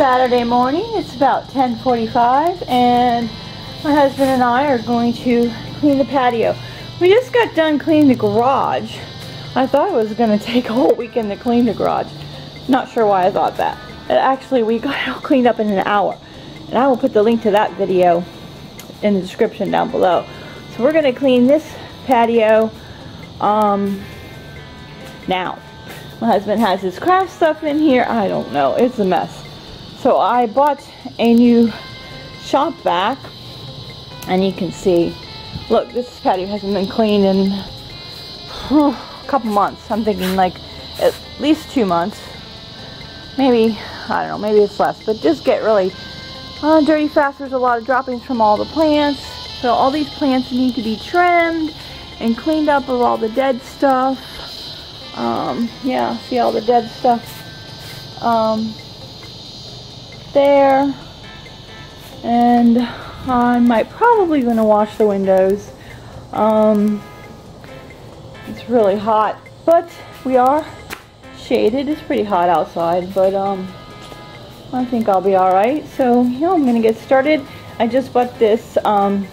Saturday morning. It's about 10:45 and my husband and I are going to clean the patio. We just got done cleaning the garage. I thought it was going to take a whole weekend to clean the garage. Not sure why I thought that. Actually, we got it all cleaned up in an hour. And I will put the link to that video in the description down below. So we're going to clean this patio um, now. My husband has his craft stuff in here. I don't know. It's a mess. So I bought a new shop vac. And you can see, look, this patio hasn't been cleaned in whew, a couple months. I'm thinking like at least two months. Maybe, I don't know, maybe it's less. But just get really uh, dirty fast. There's a lot of droppings from all the plants. So all these plants need to be trimmed and cleaned up of all the dead stuff. Um, yeah, see all the dead stuff um, there. And I'm might probably going to wash the windows. Um, it's really hot, but we are shaded. It's pretty hot outside, but um, I think I'll be alright. So, yeah, I'm going to get started. I just bought this um,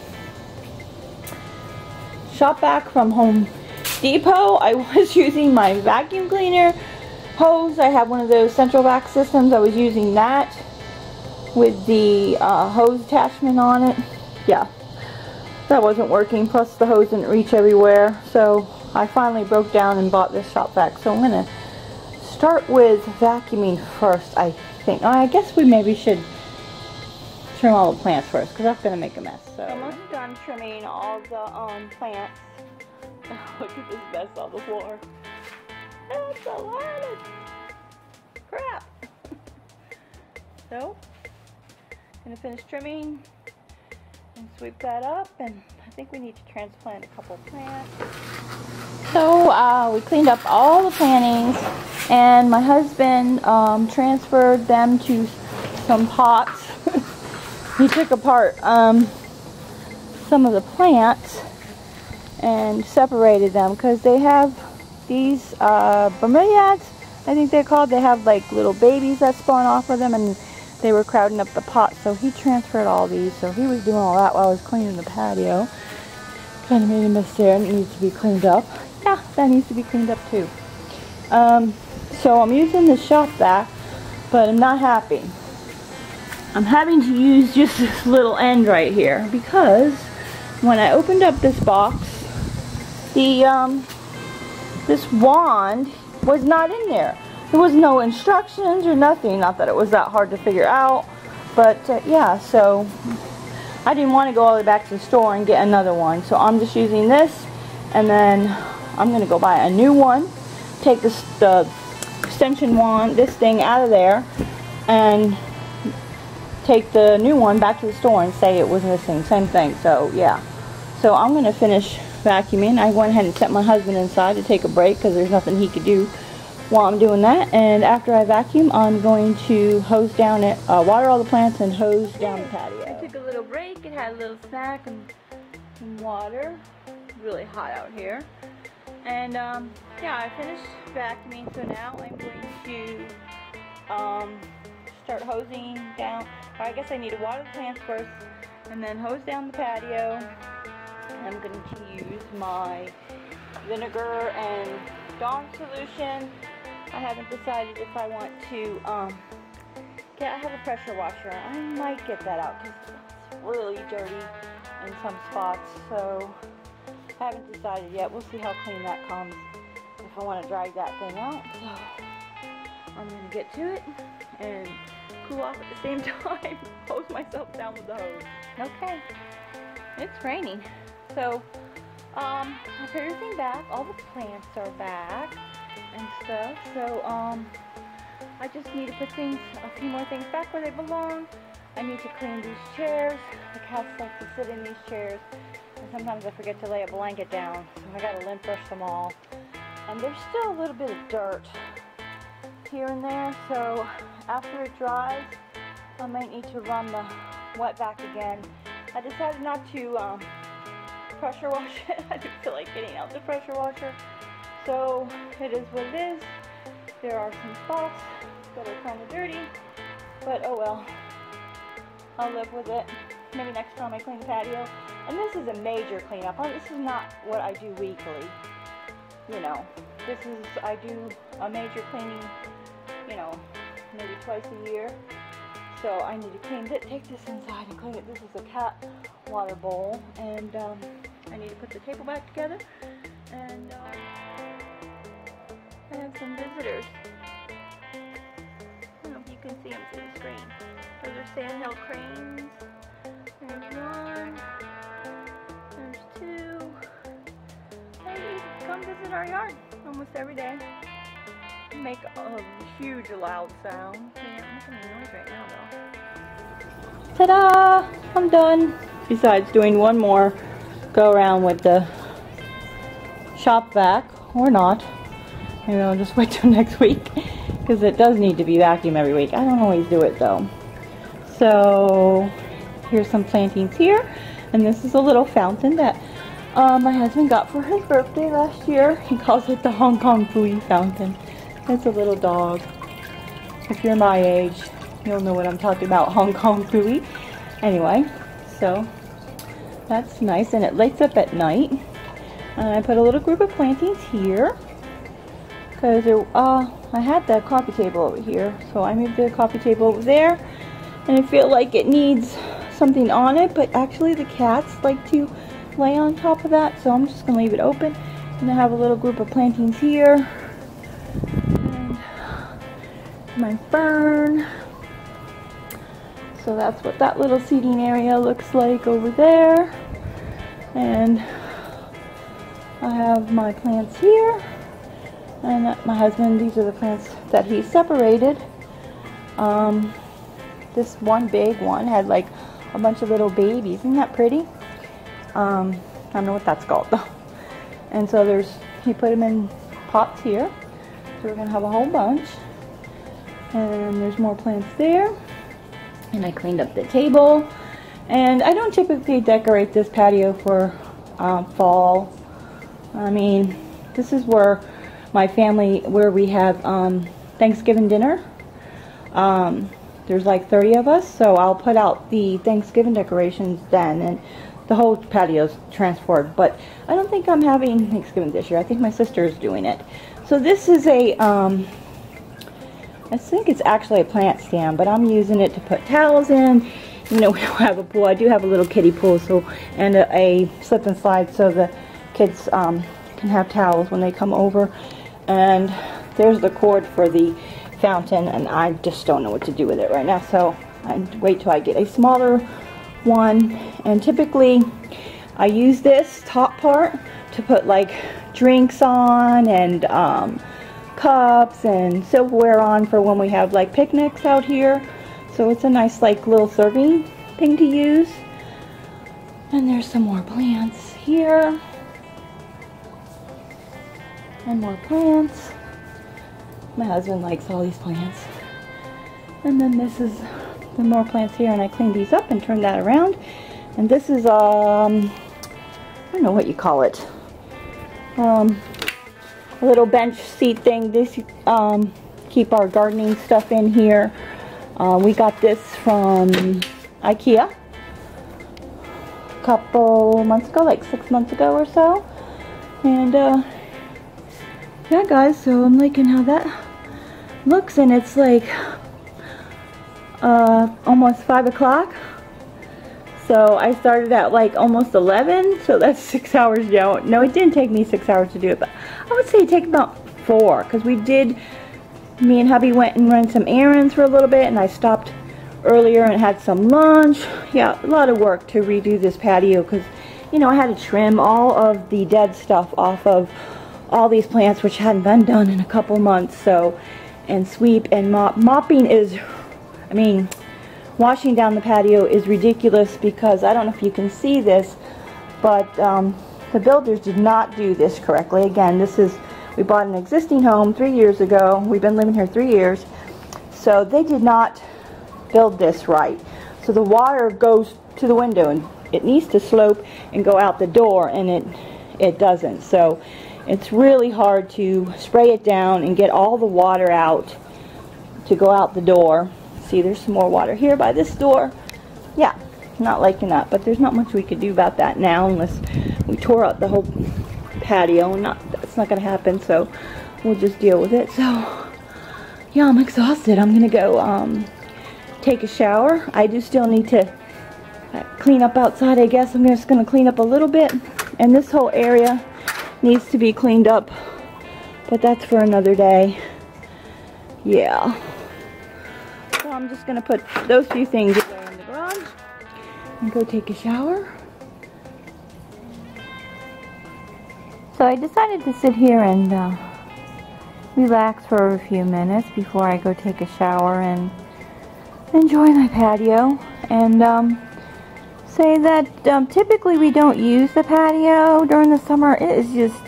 shop vac from Home Depot. I was using my vacuum cleaner hose. I have one of those central vac systems. I was using that with the uh, hose attachment on it. Yeah, that wasn't working. Plus the hose didn't reach everywhere. So I finally broke down and bought this shop vac. So I'm going to start with vacuuming first, I think. I guess we maybe should trim all the plants first because that's going to make a mess. So I'm almost done trimming all the um, plants. Look at this mess on the floor. That's a lot of crap. so, gonna finish trimming and sweep that up and I think we need to transplant a couple plants. So uh, we cleaned up all the plantings and my husband um, transferred them to some pots. he took apart um, some of the plants and separated them because they have these uh, bromeliads, I think they're called. They have like little babies that spawn off of them and they were crowding up the pot. So he transferred all these. So he was doing all that while I was cleaning the patio. Kind of made a mess there and it needs to be cleaned up. Yeah, that needs to be cleaned up too. Um, so I'm using the shop vac, but I'm not happy. I'm having to use just this little end right here because when I opened up this box, the um, this wand was not in there. There was no instructions or nothing. Not that it was that hard to figure out, but uh, yeah. So I didn't want to go all the way back to the store and get another one. So I'm just using this, and then I'm gonna go buy a new one. Take this the extension wand, this thing out of there, and take the new one back to the store and say it was missing. Same thing. So yeah. So I'm gonna finish vacuuming. I went ahead and set my husband inside to take a break because there's nothing he could do while I'm doing that. And after I vacuum, I'm going to hose down it, uh, water all the plants and hose down the patio. I took a little break and had a little snack and some water. It's really hot out here. And um, yeah, I finished vacuuming, so now I'm going to um, start hosing down. I guess I need to water the plants first and then hose down the patio I'm going to use my vinegar and Dawn solution. I haven't decided if I want to um, get, I have a pressure washer. I might get that out because it's really dirty in some spots. So I haven't decided yet. We'll see how clean that comes if I want to drag that thing out. So I'm going to get to it and cool off at the same time. hose myself down with the hose. Okay. It's raining. So, um, I put everything back. All the plants are back stuff. So, um, I just need to put things, a few more things back where they belong. I need to clean these chairs. The cats like to sit in these chairs. And sometimes I forget to lay a blanket down. So I gotta lint brush them all. And there's still a little bit of dirt here and there. So after it dries, I might need to run the wet vac again. I decided not to um, pressure wash it. I didn't feel like getting out the pressure washer. So it is what it is. There are some spots that are kind of dirty. But oh well. I'll live with it. Maybe next time I clean the patio. And this is a major cleanup. This is not what I do weekly. You know, this is, I do a major cleaning, you know, maybe twice a year. So I need to clean it, take this inside and clean it. This is a cat water bowl. And um, I need to put the table back together. And uh, I have some visitors. I don't know if you can see them through the screen. Those are sandhill cranes. There's one. There's two. Hey, come visit our yard almost every day. Make a huge loud sound. I'm making noise right now though. Ta-da! I'm done. Besides doing one more go around with the shop vac, or not. Maybe I'll just wait till next week because it does need to be vacuumed every week. I don't always do it though. So here's some plantings here. And this is a little fountain that uh, my husband got for his birthday last year. He calls it the Hong Kong Phooey fountain. It's a little dog. If you're my age, you'll know what I'm talking about, Hong Kong Phooey. Anyway, so that's nice. And it lights up at night. And I put a little group of plantings here. Because uh, I had the coffee table over here. So I moved the coffee table over there and I feel like it needs something on it but actually the cats like to lay on top of that so I'm just gonna leave it open and I have a little group of plantings here and my fern so that's what that little seating area looks like over there and I have my plants here and my husband these are the plants that he separated um, this one big one had like a bunch of little babies. Isn't that pretty? Um, I don't know what that's called though. And so there's, he put them in pots here. So we're to have a whole bunch. And there's more plants there. And I cleaned up the table. And I don't typically decorate this patio for um, fall. I mean, this is where my family, where we have um, Thanksgiving dinner. Um, there's like 30 of us, so I'll put out the Thanksgiving decorations then, and the whole patio's transformed. But I don't think I'm having Thanksgiving this year. I think my sister is doing it. So this is a, um, I think it's actually a plant stand, but I'm using it to put towels in. You know, we don't have a pool. I do have a little kiddie pool, so and a, a slip and slide so the kids um, can have towels when they come over. And there's the cord for the fountain and I just don't know what to do with it right now. So I wait till I get a smaller one. And typically I use this top part to put like drinks on and um, cups and silverware on for when we have like picnics out here. So it's a nice like little serving thing to use. And there's some more plants here and more plants my husband likes all these plants. And then this is the more plants here and I cleaned these up and turned that around. And this is, um, I don't know what you call it. Um, a little bench seat thing. This, um, keep our gardening stuff in here. Uh, we got this from Ikea a couple months ago, like six months ago or so. And, uh, yeah guys, so I'm liking how that looks and it's like uh, almost 5 o'clock. So I started at like almost 11, so that's six hours. No, no, it didn't take me six hours to do it, but I would say it take about four because we did, me and hubby went and ran some errands for a little bit and I stopped earlier and had some lunch. Yeah, a lot of work to redo this patio because, you know, I had to trim all of the dead stuff off of all these plants which hadn't been done in a couple months. So and sweep and mop. Mopping is, I mean, washing down the patio is ridiculous because I don't know if you can see this, but um, the builders did not do this correctly. Again, this is, we bought an existing home three years ago. We've been living here three years. So they did not build this right. So the water goes to the window and it needs to slope and go out the door and it, it doesn't. So it's really hard to spray it down and get all the water out to go out the door. See, there's some more water here by this door. Yeah, not liking that, but there's not much we could do about that now unless we tore out the whole patio. Not that's not going to happen, so we'll just deal with it. So, yeah, I'm exhausted. I'm going to go um, take a shower. I do still need to uh, clean up outside, I guess. I'm just going to clean up a little bit. And this whole area needs to be cleaned up. But that's for another day. Yeah. So I'm just to put those few things in the garage and go take a shower. So I decided to sit here and uh, relax for a few minutes before I go take a shower and enjoy my patio. And um, say that um, typically we don't use the patio during the summer. It is just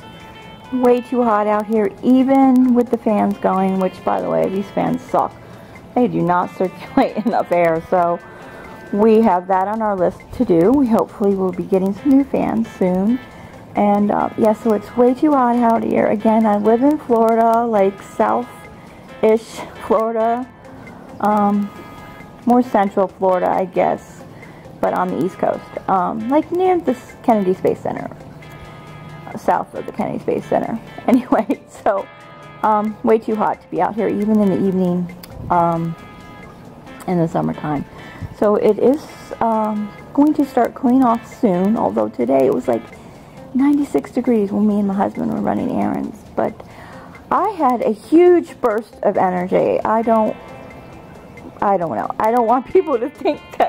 way too hot out here, even with the fans going, which, by the way, these fans suck. They do not circulate enough air, so we have that on our list to do. We hopefully will be getting some new fans soon. And, uh, yeah, so it's way too hot out here. Again, I live in Florida, like south-ish Florida. Um, more central Florida, I guess, but on the East Coast. Um, like near the Kennedy Space Center, south of the Kennedy Space Center. Anyway, so um, way too hot to be out here, even in the evening um, in the summertime. So it is um, going to start cooling off soon, although today it was like 96 degrees when me and my husband were running errands. But I had a huge burst of energy. I don't I don't know. I don't want people to think that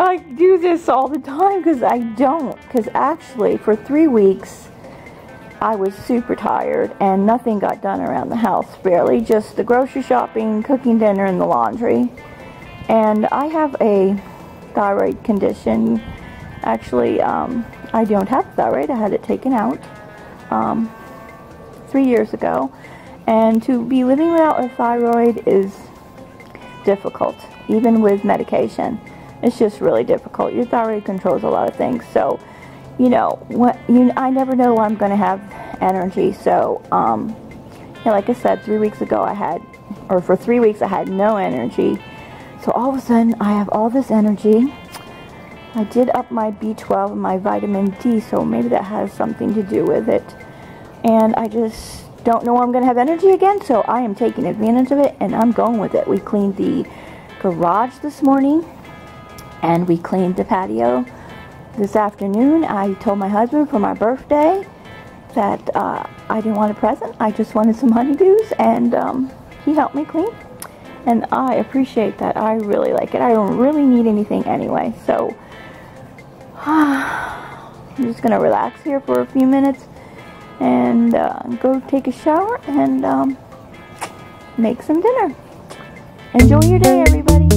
I do this all the time because I don't. Because actually, for three weeks, I was super tired and nothing got done around the house, barely. Just the grocery shopping, cooking dinner, and the laundry. And I have a thyroid condition. Actually, um, I don't have thyroid. I had it taken out um, three years ago. And to be living without a thyroid is difficult, even with medication. It's just really difficult. Your thyroid controls a lot of things. So, you know, what you I never know when I'm going to have energy. So, um, you know, like I said, three weeks ago I had, or for three weeks I had no energy. So all of a sudden I have all this energy. I did up my B12 and my vitamin D, so maybe that has something to do with it. And I just don't know I'm going to have energy again, so I am taking advantage of it and I'm going with it. We cleaned the garage this morning and we cleaned the patio this afternoon. I told my husband for my birthday that uh, I didn't want a present. I just wanted some honeydews and um, he helped me clean. And I appreciate that. I really like it. I don't really need anything anyway. So I'm just going to relax here for a few minutes and uh, go take a shower and um, make some dinner. Enjoy your day, everybody.